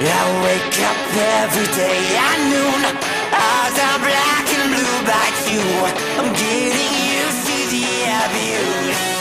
I wake up every day at noon. Eyes are black and blue like you. I'm getting used to the abuse.